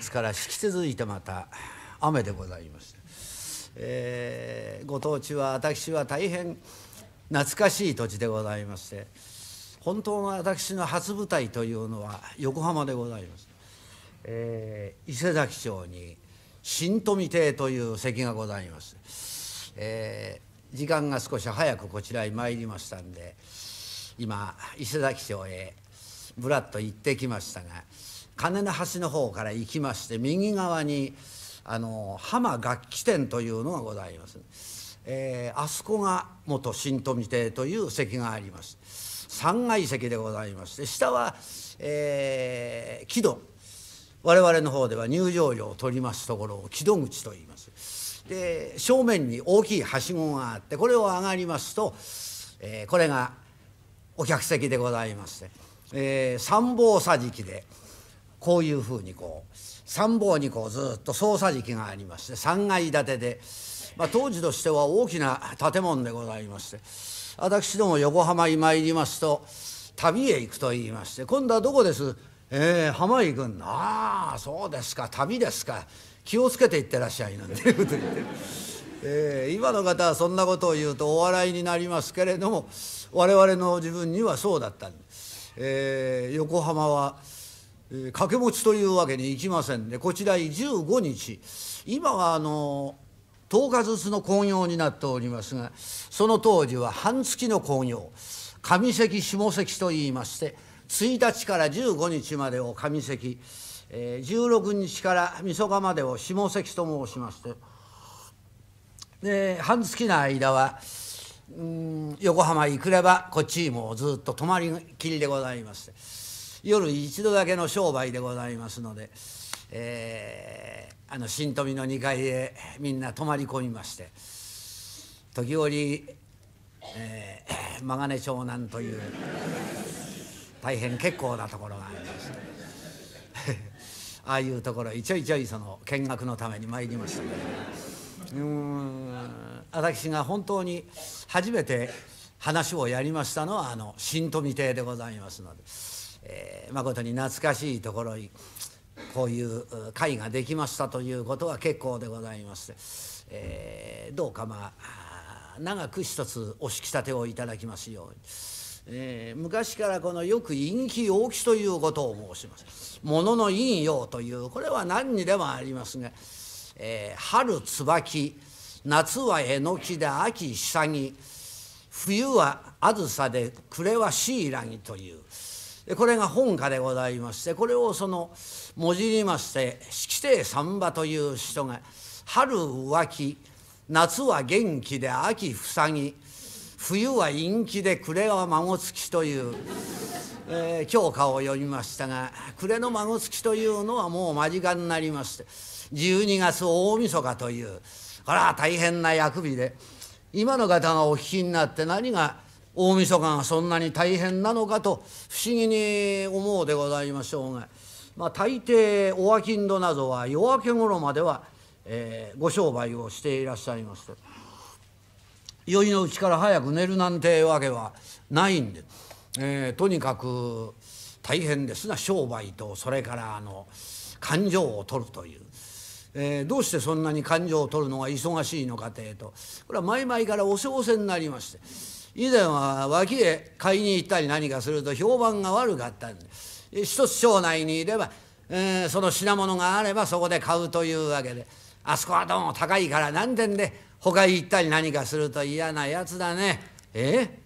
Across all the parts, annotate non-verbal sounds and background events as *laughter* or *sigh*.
月から引き続いてまた雨でございまして、えー、ご当地は私は大変懐かしい土地でございまして。本当の私の初舞台というのは横浜でございます、えー、伊勢崎町に新富邸という席がございます、えー、時間が少し早くこちらへ参りましたんで今伊勢崎町へぶらっと行ってきましたが金の橋の方から行きまして右側にあの浜楽器店というのがございます、えー、あそこが元新富邸という席があります。3階席でございまして下は、えー、木戸。我々の方では入場料を取りますところを木戸口と言います。で正面に大きいはしごがあってこれを上がりますと、えー、これがお客席でございまして、えー、三宝桟敷でこういうふうにこう三宝にこうずっと操作敷がありまして3階建てで、まあ、当時としては大きな建物でございまして私ども横浜に参りますと旅へ行くと言いまして今度はどこです？えー、浜へ行くんだああそうですか旅ですか気をつけて行ってらっしゃいなんていうこと言って、えー、今の方はそんなことを言うとお笑いになりますけれども我々の自分にはそうだったんです、えー、横浜は掛け持ちというわけにいきませんでこちらへ15日。今はあの10日ずつの興行になっておりますがその当時は半月の興行。上関下関といいまして1日から15日までを上関、えー、16日からみそがまでを下関と申しましてで半月の間はうん横浜行くればこっちもずっと泊まりきりでございまして。夜一度だけの商売でございますので、えー、あの新富の2階へみんな泊まり込みまして時折、えー、曲金長男という大変結構なところがありまして *laughs* ああいうところへちょいちょいその見学のために参りましたけどうん私が本当に初めて話をやりましたのはあの新富邸でございますので。えー、誠に懐かしいところにこういう会ができましたということは結構でございまして、えー、どうかまあ長く一つお引き立てをいただきますように。えー、昔からこのよく陰気陽気ということを申します。ものの陰陽というこれは何にでもありますが、えー、春椿夏はえのきで秋下着冬はあずさで暮れはシイラギというこれが本歌でございましてこれをそのもじりまして式亭三馬という人が「春浮気夏は元気で秋塞ぎ冬は陰気で暮れは孫つき」という、え、教科を読みましたが暮れの孫つきというのはもう間近になりまして12月大晦日というこれは大変な役日で今の方がお聞きになって何が大晦日がそんなに大変なのかと不思議に思うでございましょうが、まあ、大抵お商人などは夜明け頃までは、えー、ご商売をしていらっしゃいまして。酔いのうちから早く寝るなんてわけはないんで、えー、とにかく大変ですな商売とそれからあの感情を取るという。えー、どうしてそんなに感情を取るのが忙しいのかというとこれは前々からおせおせになりまして。以前は脇へ買いに行ったり何かすると評判が悪かったんで。一つ町内にいれば、えー、その品物があればそこで買うというわけで。あそこはどうも高いから何点で他へ行ったり何かすると嫌なやつだね。え？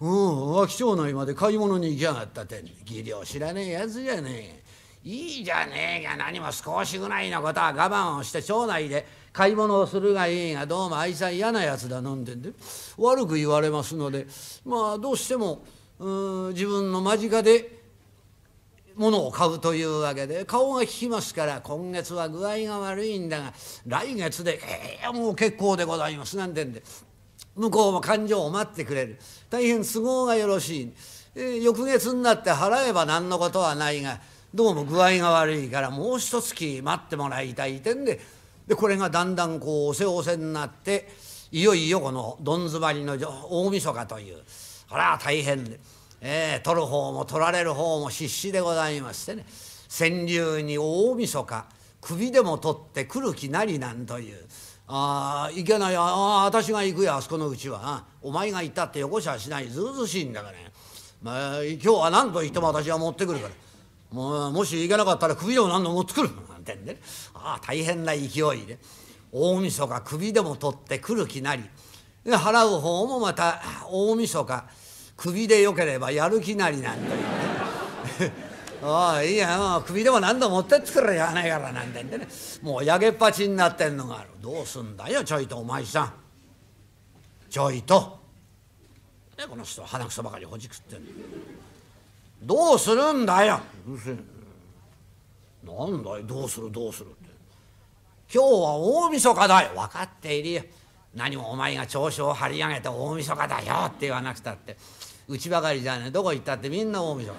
うん脇町内まで買い物に行きやがったって。技量知らねえやつじゃねえ。いいじゃねえが何も少しぐらいのことは我慢をして町内で買い物をするがいいがどうもあいつは嫌なやつだ飲んでんで悪く言われますのでまあどうしてもうん自分の間近で物を買うというわけで顔が利きますから今月は具合が悪いんだが来月で「ええもう結構でございます」なんてんで向こうも勘定を待ってくれる。大変都合がよろしい、えー、翌月になって払えば何のことはないがどうも具合が悪いからもう一月待ってもらいたいてんででこれがだんだんこうおせおせになっていよいよこのどん詰まりの大晦日というこれは大変で、えー、取る方も取られる方も必死でございましてね、川柳に大晦日首でも取って来る気なりなんというああいけないああ私が行くよあそこのうちはお前が行ったってよこしゃしないずうずしいんだからね、まあ、今日は何と言っても私は持ってくるから。もうもし行けなかったら首でも何度も持ってくるなんてんで、ね、ああ大変な勢いで。大晦日首でも取って来る気なり。払う方もまた大晦日首でよければやる気なりなんというね。*laughs* ああいいや首でも何度持ってってくれやないからなんてんでね。もうやげっぱちになってんのがある。どうすんだよちょいとお前さん。ちょいと。ねこの人は鼻くそばかりほじくってんの。どうするんだよ。なんだよどうする？どうするって。今日は大晦日だよ。分かっているよ。何もお前が調子を張り上げて大晦日だよって言わなくたって。うちばかりじゃね。どこ行ったって？みんな大晦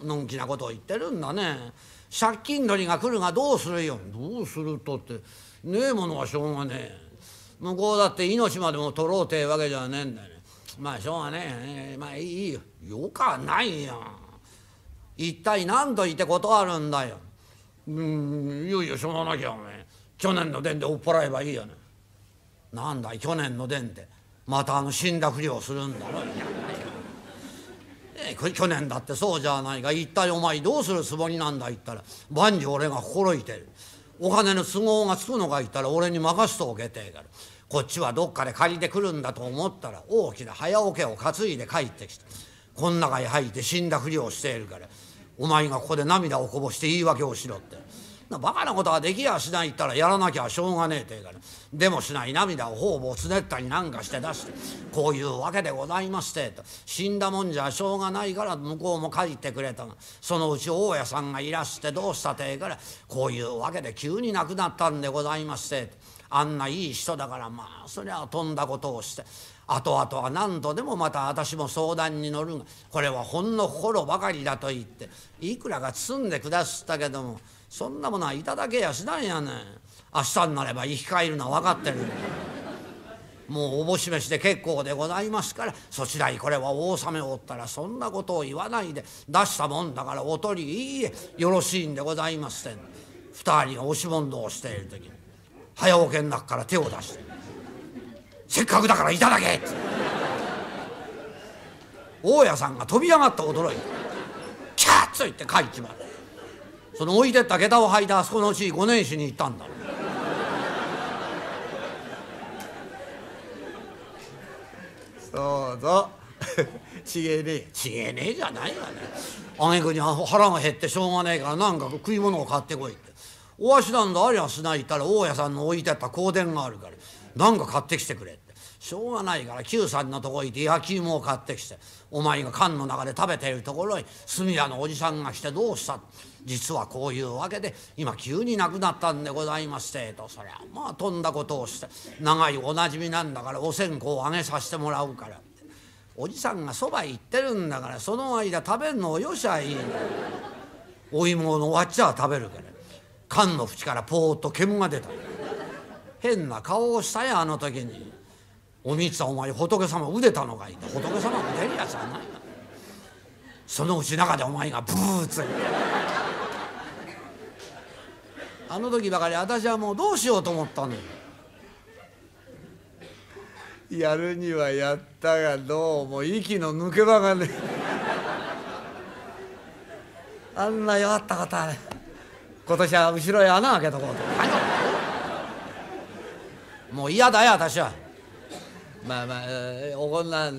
日。のんきなことを言ってるんだね。借金取りが来るがどうするよ。どうするとって。ねえものはしょうがねえ。向こうだって命までも取ろうってわけじゃねえんだよ。ねまあしょうがねえ。まあいいよ。よかないよ一体何と言って断るんだよ。うんいよいよしょうがなきゃおめえ去年の伝で追っ払えばいいよね。なんだい去年の伝でまたあの死んだふりをするんだろ。いや去年だってそうじゃないか。一体お前どうするつもりなんだ言ったら。万事俺が心得てる。お金の都合がつくのか言ったら俺に任すとおけてえから。こっちはどっかで借りてくるんだと思ったら大きな早桶を担いで帰ってきてこん中へ入って死んだふりをしているからお前がここで涙をこぼして言い訳をしろって。バカなことはできやしないったらやらなきゃしょうがねえって言うからでもしない涙を方々つねったりなんかして出してこういうわけでございましてと死んだもんじゃしょうがないから向こうも帰ってくれたがそのうち大家さんがいらしてどうしたってえからこういうわけで急に亡くなったんでございましてとあんないい人だからまあそりゃ飛んだことをして後々は何度でもまた私も相談に乗るがこれはほんの心ばかりだと言っていくらか包んでくだすったけどもそんなものはいただけやしないやねん。明日になれば生き返るのは分かってる。もうおぼし飯で結構でございますからそちらにこれは大納めをおったらそんなことを言わないで出したもんだからおとりいいえよろしいんでございますって二人が押し問答をしている時に。早桶の中から手を出して「せっかくだからいただけ!」って大家さんが飛び上がって驚いて「キャッ!」と言って帰っちまう。その置いてった下駄を履いたあそこのうち五年史に行ったんだそうそうちげえねえちげえねえじゃないわねあげくに腹が減ってしょうがねえから何か食い物を買ってこいおわしなんだありゃしないったら大家さんの置いてあった香典があるから。何か買ってきてくれって。しょうがないから久さんのとこ行って焼き芋を買ってきてお前が缶の中で食べているところに炭屋のおじさんが来てどうした実はこういうわけで今急に亡くなったんでございましてと。そりゃまあとんだことをして長いおなじみなんだからお線香をあげさせてもらうからおじさんがそば行ってるんだからその間食べるのをよしゃいいお芋のわっちゃ食べるから。缶の縁からポーッと煙が出た。変な顔をしたよあの時に。おみつさんお前仏様腕たのかいって。仏様腕るやつはない。そのうち中でお前がブーツあの時ばかり私はもうどうしようと思ったのよ。やるにはやったがどうも息の抜け場がねあんな弱った方はね。今年は後ろへ穴開けとこうと。もう嫌だよ私は。まあまあ、えー、おこんな、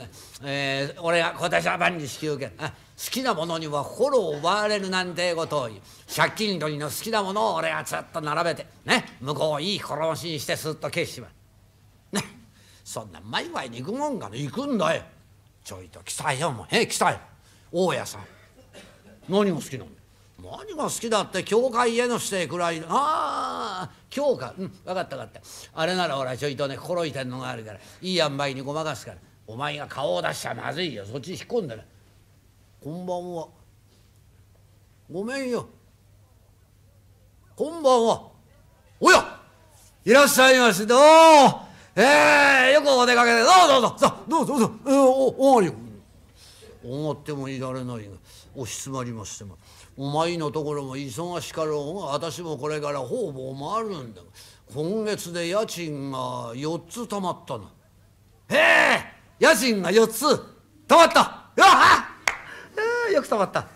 えー、俺が今年は万に引き受けあ好きなものには心を奪われるなんてことを言う。借金取りの好きなものを俺がずっと並べて。ね。向こうをいい転がしにしてすっと消しちまう。ね。そんな毎毎に行くもんかね。行くんだよ。ちょいと来たよもうえ来たよ。大家さん。何が好きなの何が好きだって教会への指定くらい。ああ今日かうん分かった分かった。あれならほらちょいとね心得てんのがあるから。いい塩梅にごまかすから。お前が顔を出しちゃまずいよ。そっち引っ込んでねこんばんは。ごめんよ。こんばんは。おやいらっしゃいましどう？ええー、よくお出かけで。どう？ぞどう？ぞどう？ぞどう？ぞ、えー、おおありおごってもいられないが押し詰まりましても。おお前のところも忙しかろうが私もこれから方々回るんだ。今月で家賃が4つたまったなへえ家賃が4つたまった。うわあよくたまった。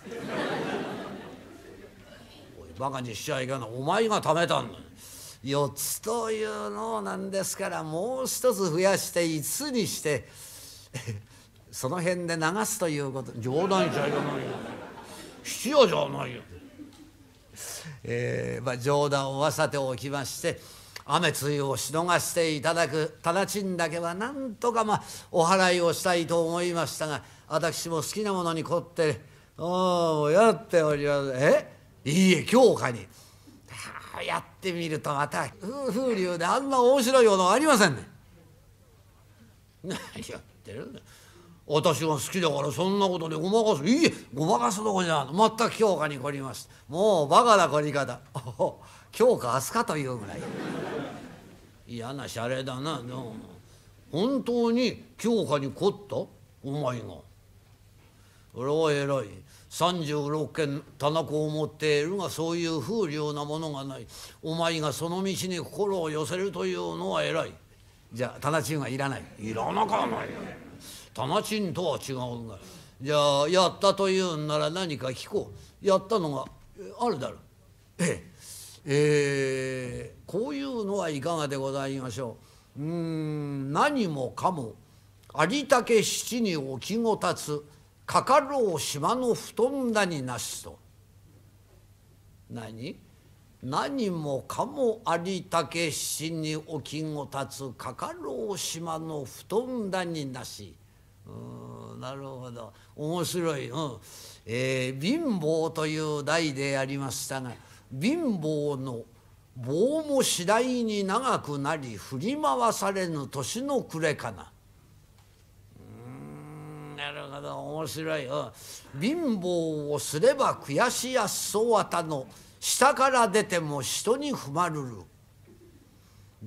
おいバカにしちゃいけな。いお前が貯めたんだ。4つというのなんですからもう一つ増やして5つにして。その辺で流すということ。冗談じゃいけないよ。質屋じゃないよ。えーまあ、冗談はさておきまして雨露をしのがしていただく直ちんだけはなんとかまあお払いをしたいと思いましたが私も好きなものに凝っておやっておりますえ？いいえ強化に。やってみるとまた風流であんな面白いものありませんね。*laughs* 何やってるんだ私が好きだからそんなことでごまかす。いいえごまかすとこじゃ全く強化に凝ります。もうバカな凝り方。強化明日かというぐらい。嫌なシャレだな。どうも。本当に強化に凝った？お前が。俺は偉い。36件棚子を持っているがそういう風流なものがない。お前がその道に心を寄せるというのは偉い。じゃあ棚賃はいらない。いらなかないよ。棚賃とは違うがじゃあやったというんなら何か聞こう。やったのがあるだろう。ええ。えー、こういうのはいかがでございましょう。うん。何もかも有竹七に置きごたつ。かかろう島の布団だになしと。何？何もかも有竹七に置きごたつ。かかろう島の布団だになし。うんなるほど。面白い、うん。えー、貧乏という題でありましたが貧乏の棒も次第に長くなり振り回されぬ年の暮れかな。うんなるほど。面白い、うん、貧乏をすれば悔しやすそうあたの下から出ても人に踏まるる。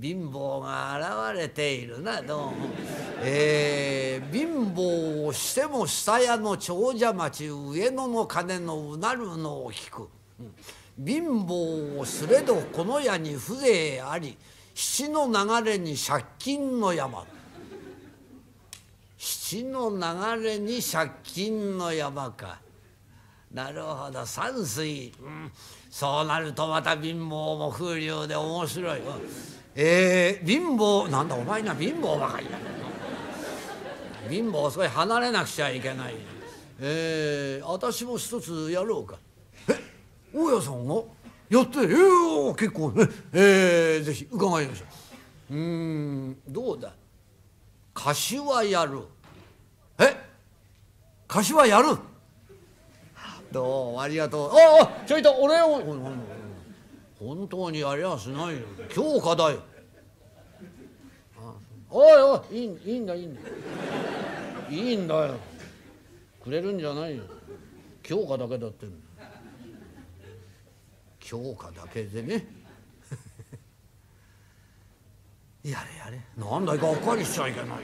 貧乏が現れているな。どうも、えー、をしても下屋の長者町上野の鐘のうなるのを聞く、うん、貧乏をすれどこの家に風情あり七の流れに借金の山。七の流れに借金の山か。なるほど。山水、うん、そうなるとまた貧乏も風流で面白い。えー、貧乏なんだお前な貧乏ばかりだ。貧乏それ離れなくちゃいけない。えー、私も一つやろうか。え大家さんが？やってえー、結構。ねえー、ぜひ伺いましょう。うんどうだ？柏やる。え？柏やる？どうもありがとう。ああちょいとお礼を。本当にやりゃしないよ。強化だよおいおいいいいいんだいいんだ。いいんだよ。くれるんじゃないよ。強化だけだって。強化だけでね。*laughs* やれやれ。なんだいがっかりしちゃいけない。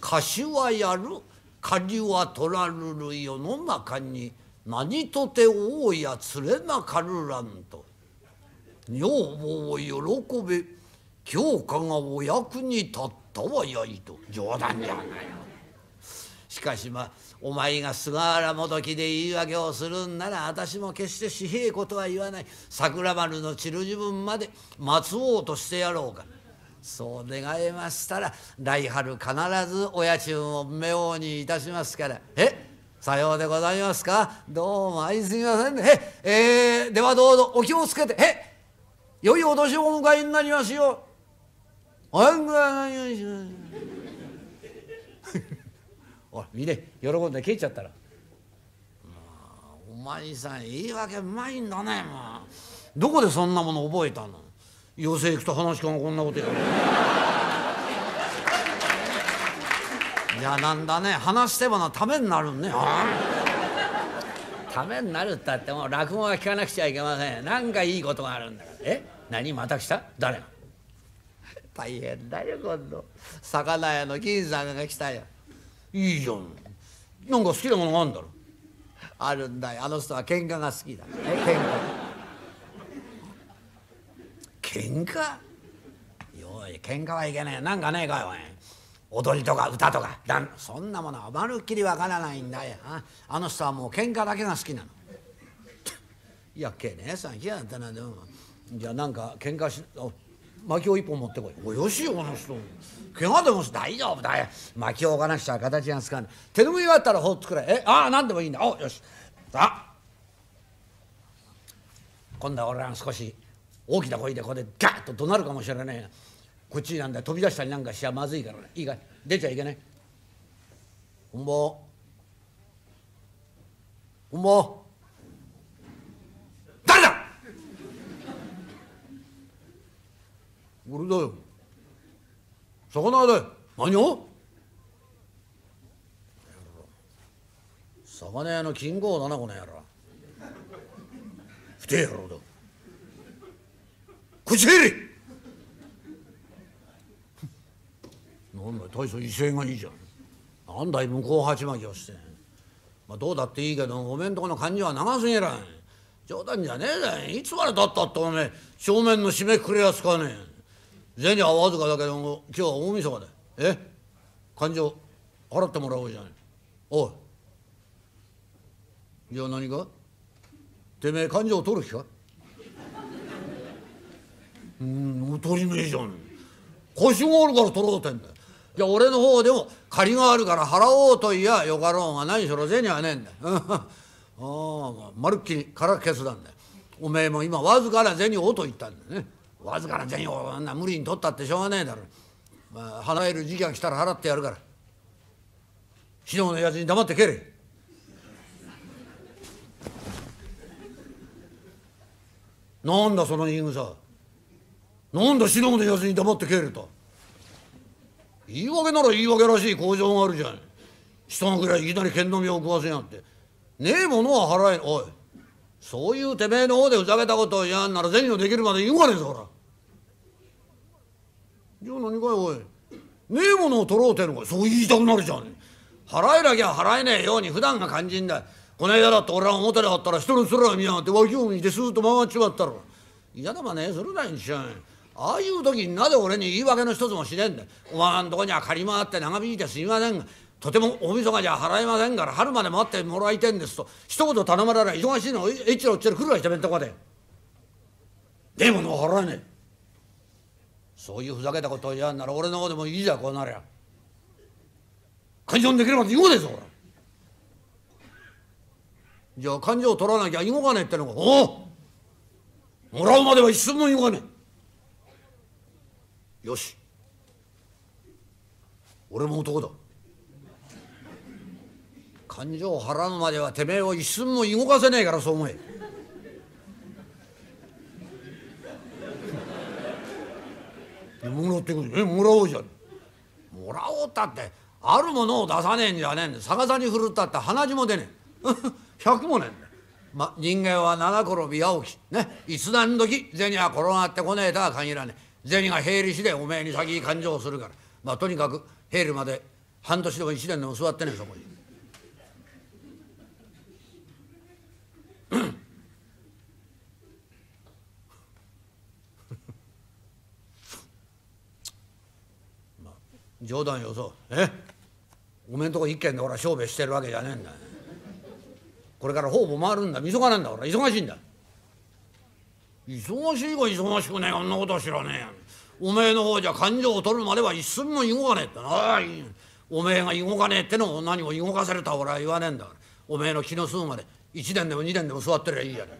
柏やる。借りは取らるる世の中に何とて大や連れなかるらんと。女房を喜べ。教科がお役に立ったはやいと。冗談じゃない。よ。しかしまあお前が菅原もどきで言い訳をするんなら私も決して私平ことは言わない。桜丸の散る自分まで待おうとしてやろうか。そう願えましたら来春必ずお家賃を目王にいたしますから。え？さようでございますか？どうも愛すみませんね。え？えー、ではどうぞお気をつけて。え？良いお年をお迎えになりますよ。おはようございおい見ね喜んで消えちゃったら。お前さん言い訳うまいんだねもう。どこでそんなもの覚えたの？寄席行くと話家がこんなことやる。いやなんだね。話してものためになるね。ためになるったってもう落語は聞かなくちゃいけません。何かいいことがあるんだから。え？何？また来た？誰が？大変だよ今度。魚屋の銀さんが来たよいいじゃん。なんか好きなものがあるんだろ？あるんだよ。あの人は喧嘩が好きだ。え喧嘩？喧嘩？よい喧嘩はいけねえ。なんかねえかよおい。踊りとか歌とか。だんそんなものはまるっきりわからないんだよ。ああの人はもう喧嘩だけが好きなの。いやけねえさん来やったなでも。じゃあなんか喧嘩し薪を一本持ってこい。およしよこの人。怪我でも大丈夫だ。よ薪を置かなくちゃ形がつかない手拭いがあったらほっとくれ。えああ何でもいいんだ。およし。さあ。今度は俺は少し大きな声でここでガッと怒鳴るかもしれないがこっちなんだ飛び出したりなんかしちゃまずいからね。いいかい。出ちゃいけない本坊本坊誰俺だよ。魚屋だよ。何を？魚屋の金剛だなこの野郎。不定野郎だ。口入れ。なんだ大層威勢がいいじゃん。なんだい向こう鉢巻きをして。まあどうだっていいけどおめんとこの感じは長すぎらん冗談じゃねえだいつまでたったっておめえ正面の締めくくれやつかねえ銭はわずかだけども今日は大晦日だ。え？勘定払ってもらおうじゃない。おい。じゃあ何か？てめえ勘定取る気か？うん取りねえじゃん。腰があるから取ろうってんだよ。じゃあ俺の方でも借りがあるから払おうといやよかろうが何しろ銭はねえんだああまるっきりから消すなんだよ。おめえも今わずかな銭をと言ったんだね。わずかな銭をあんな無理に取ったってしょうがねえだろ。まあ払える時期が来たら払ってやるから。死ののやつに黙って蹴れ。なんだその言い草。なんだ死ののやつに黙って蹴れと。言い訳なら言い訳らしい工場があるじゃん。人のぐらいいきなり剣の実を食わせやがって。ねえものは払え。おい。そういうてめえの方でふざけたことを言わんなら銭のできるまで言うがねえぞほら。じゃあ何かよおい。ねえものを取ろうってのかそう言いたくなるじゃん払えなきゃ払えねえように普段が肝心だ。この間だって俺は表であったら人の面を見やがって脇を見てスーッと回っちまったら嫌だまねするないんしゃん。ああいう時になぜ俺に言い訳の一つもしねえんだ。お前んとこには借り回って長引いてすみませんが。とても大晦日じゃ払えませんから春まで待ってもらいてんですと。一言頼まれりゃ忙しいのえっちろっちろ来るわしてめんとこで。ねえものは払えねえ。そういうふざけたことを言わんなら俺の方でもいいじゃんこうなりゃ。勘定できれば言おうですほら。じゃあ勘定取らなきゃ動かねえってのか。おおもらうまでは一寸も動かねえ。よし。俺も男だ。勘定を払うまではてめえを一寸も動かせねえからそう思え。もらってくる。えもらおうじゃん。もらおうったってあるものを出さねえんじゃねえんだ。逆さに振るったって鼻血も出ねえ。*laughs* 百もねえんだ。ま人間は七転び八起き。ね。いつ何時銭は転がってこねえとは限らねえ。銭が入りしでおめえに先に勘定するから。まあとにかく入るまで半年でも一年でも座ってねえそこに。冗談よそう。え？おめえんとこ一軒で俺は商売してるわけじゃねえんだ。これから方々回るんだ。みそがなんだ俺忙しいんだ。忙しいか忙しくねえ。あんなことは知らねえやおめえの方じゃ勘定を取るまでは一寸も動かねえって。なおめえが動かねえってのを何も動かせるとは俺は言わねえんだ。からおめえの気の済むまで。1年でも2年でも座ってりゃいいや。ね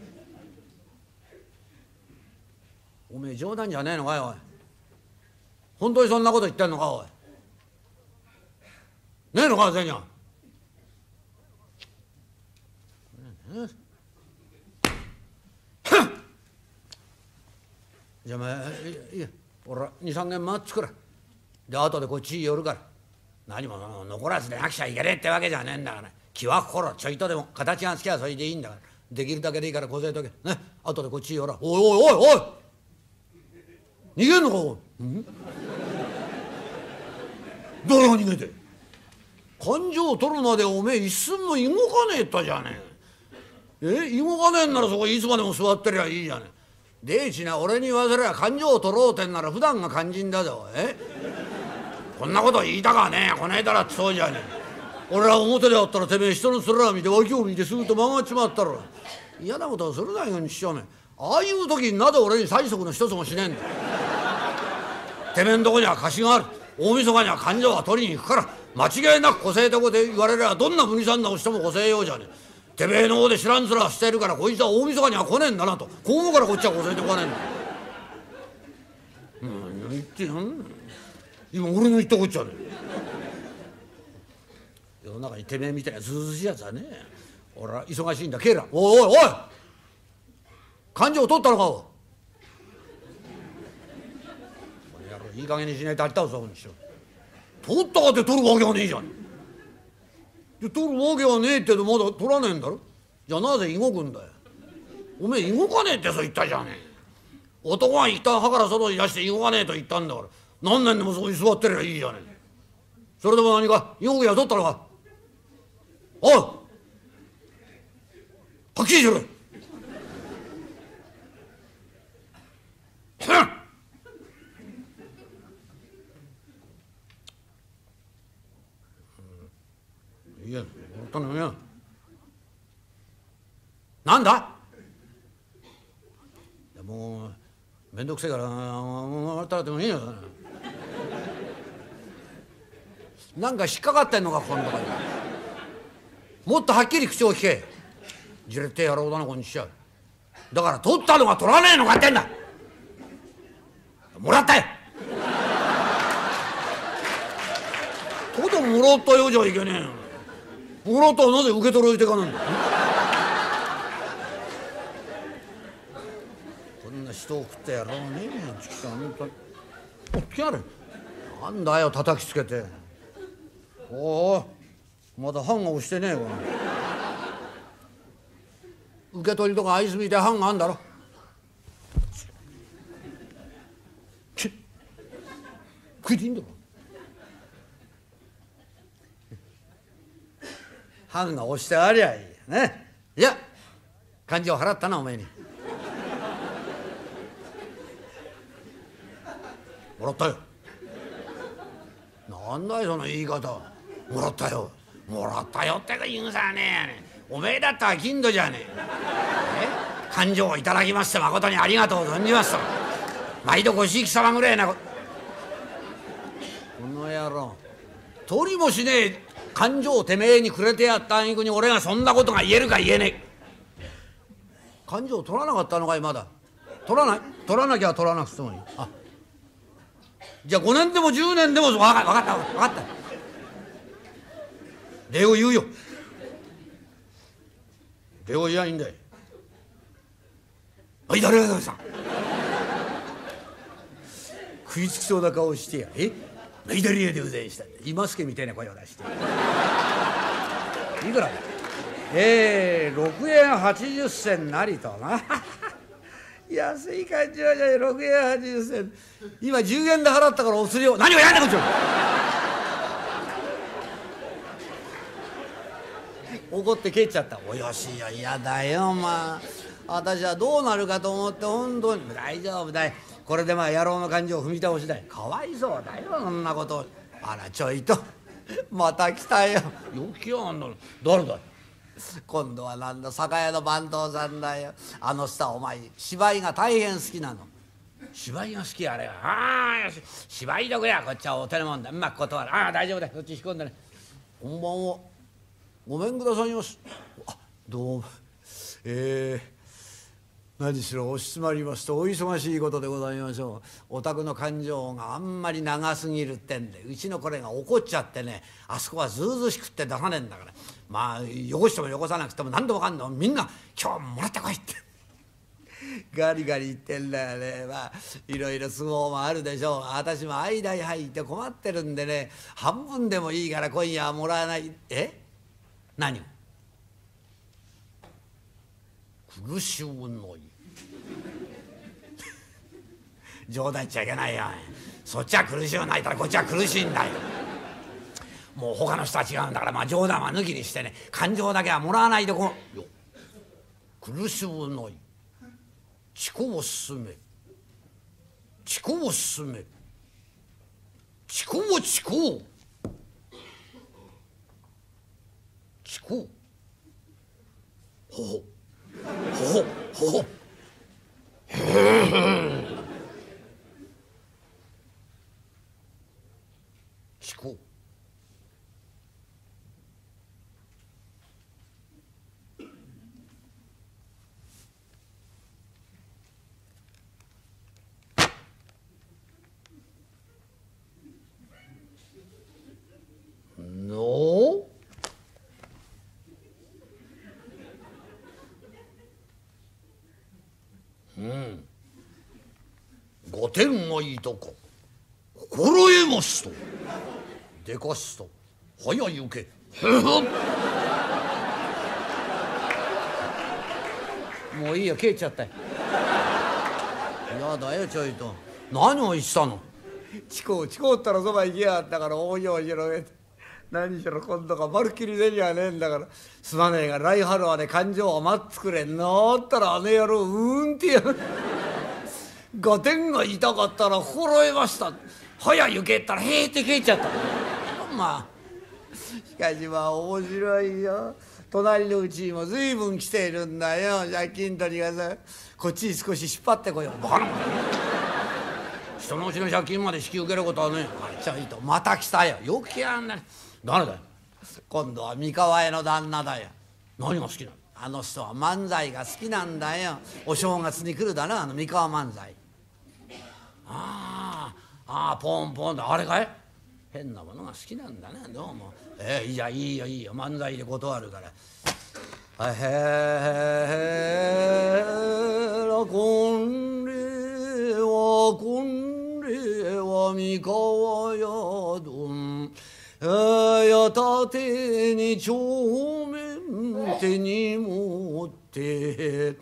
おめえ冗談じゃねえのかよおい。本当にそんなこと言ってんのかおい。ねえのか銭はじゃあまあいいや俺は23軒回ってくら。で後でこっち寄るから。何も残らずでなくちゃいけねえってわけじゃねえんだから気は心ちょいとでも形がつきゃそれでいいんだから。できるだけでいいからこせとけ。ね後でこっち寄ら。おいおいおいおい。逃げんのかおい、ん、*laughs* 誰が逃げて勘定を取るまでおめえ一寸も動かねえったじゃねえ。え？動かねえんならそこいつまでも座ってりゃいいじゃねえ。でちな俺に言わせりゃ勘定を取ろうてんなら普段が肝心だぞえ？こんなこと言いたかねえ。この間だらってそうじゃねえ。俺は表であったらてめえ人の面見て脇を見てすぐと曲がっちまったろ。嫌なことをするなよにしちゃめああいう時になぜ俺に催促の一つもしねえんだ。てめえんとこには貸しがある。大晦日には勘定は取りに行くから間違いなく個性とこで言われりゃどんな文さんなをしても個性ようじゃねえ。てめえの方で知らん面してるからこいつは大晦日には来ねえんだなと。こう思うからこっちはこせてこねえんだ。何言ってやん今俺の言ったこっちゃね世の中にてめえみたいなずうずしいやつはね俺は忙しいんだ。ケイラおいおいおい。勘定取ったのかおこの野郎いい加減にしないとあったそこにしろ。取ったかって取るわけはねえじゃんで取るわけはねえってまだ取らねえんだろ。じゃあなぜ動くんだよ。おめえ動かねえってそう言ったじゃねえ。男が一旦歯から外に出して動かねえと言ったんだから。何年でもそこに座ってりゃいいじゃねえ。それでも何か動くや取ったのか。おいはっきりしろ。*laughs* いや、本当にや。なんだ？いやもう、めんどくせえから、もう、たらでもいいよ。なんか引っかかってんのか、ここのとこに。もっとはっきり口を聞け。じれって野郎だな、こんにちは。だから、取ったのが取らねえのかってんだ。もらったよ。とでももらったようじゃいけねえよ。もらったらなぜ受け取られていかないんだ？こんな人を食ってやろうねえおっきやれなんだよ叩きつけて。おおまだ版が押してねえわ。受け取りとかアイス見て版があんだろ。食いていいんだろ藩が押してありゃいいね。いや勘定払ったなお前に。もらったよ。なんだよその言い方。もらったよ。もらったよって言うさねえおめえだったら金土じゃねえ。え？勘定をいただきまして誠にありがとう存じますと。毎度ご贔屓様ぐらいなこの野郎。取りもしねえ勘定をてめえにくれてやったあげくに俺がそんなことが言えるか言えねえ。勘定取らなかったのかいまだ。取らない？取らなきゃ取らなくてもいい。あ。じゃあ5年でも10年でも分か分かった分かった。礼を言うよ。礼を言やいいんだよはい誰がさん食いつきそうな顔してや。え？メイドリエでうぜんした今助みたいな声を出して。いくらええー、6円80銭なりとな。*laughs* 安い感じはじゃ6円80銭。今10円で払ったからお釣りを。何をやんだこっち怒って蹴っちゃった。およしよ嫌だよまあ私はどうなるかと思って本当に。大丈夫だい。これでまあ野郎の感情を踏み倒しだい。かわいそうだよそんなこと。あらちょいと。また来たよ。よきやがんだ誰だ今度はなんだ酒屋の番頭さんだよ。あの人はお前芝居が大変好きなの。芝居が好きあれはああよし。芝居どこやこっちはお手のもんだ。うまく断る。ああ大丈夫だ。そっち引っ込んでね。こんばんは。ごめんくださいましあどうも。ええー何しろ押し詰まりますとお忙しいことでございましょう。お宅の感情があんまり長すぎるってんでうちのこれが怒っちゃってねあそこはずうずしくって出さねえんだからまあ汚しても汚さなくても何でもかんでもみんな今日もらってこいって。ガリガリ言ってんだよね。まあいろいろ都合もあるでしょう。私も間に入って困ってるんでね。半分でもいいから今夜はもらわない。え？何を？苦しゅうのい。*laughs* 冗談言っちゃいけないよ。そっちは苦しゅうないからこっちは苦しいんだよ。もう他の人は違うんだからまあ冗談は抜きにしてね。感情だけはもらわないでこよ苦しゅうない。ちこを進め。ちこを進め。ちこをちこちこほほほほちこのうん。御殿がいいとこ。心得ますと。でかしと早行け。へはもういいよ消えちゃったよ。やだよちょいと。何を言ったの？チコチコったらそば行きやがったから大行広げて何しろ今度がまるっきり銭はねえんだから。すまねえが来春はね勘定を待ってくれんの。ったらあの野郎うんってやる。合点が痛かったら心得ました。早行けったらへえって消えちゃった。まあ。しかしまあ面白いよ。隣のうちにも随分来ているんだよ。借金取りがさ。こっちに少し引っ張ってこよう。バカな人のうちの借金まで引き受けることはねえ。ちょいと。また来たよ。よくやんな。誰だよ？今度は三河屋の旦那だよ。何が好きなの？あの人は漫才が好きなんだよ。お正月に来るだろ？あの三河漫才。ああああポンポンだ。あれかい？変なものが好きなんだね。どうも。ええいいじゃいいよいいよ。漫才で断るから。あへらこんれはこんれは三河屋どんやたてに帳面手に持って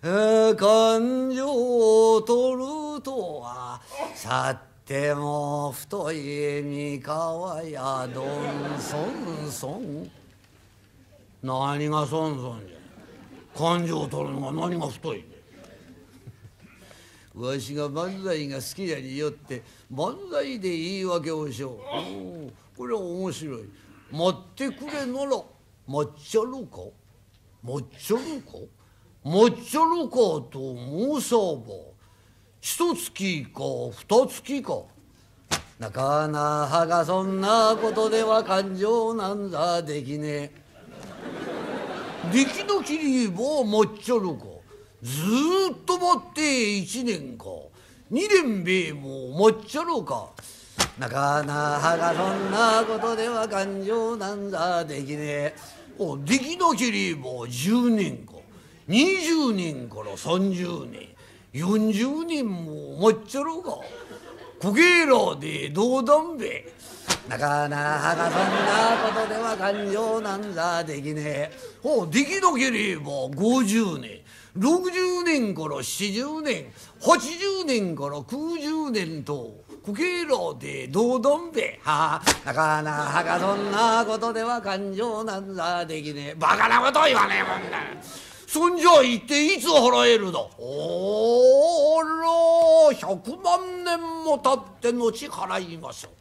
勘定を取るとはさっても太い三河屋どんそんそん。何がそんそんじゃ。勘定を取るのが何が太いんだわしが漫才が好きやによって漫才で言い訳をしよう。これは面白い。待ってくれなら待っちゃるか？待っちゃるか？待っちゃるかと申さば一月か二月か。なかなはがそんなことでは感情なんざできねえ。できなきりば待っちゃるか。ずっと待って一年か。二年べえも待っちゃろうか。なかなはがそんなことでは感情なんざできねえ。おできなければ10年か20年から30年。40年も待っちゃろうか。こげらでどうだんべなかなはがそんなことでは感情なんざできねえ。おできなければ50年。60年から70年。80年から90年と。こけらでどうどんべはあなかなはがそんなことでは感情なんざできねえ。バカなこと言わねえもんだ。そんじゃ一体いつ払えるの？おら100万年も経って後払いましょう。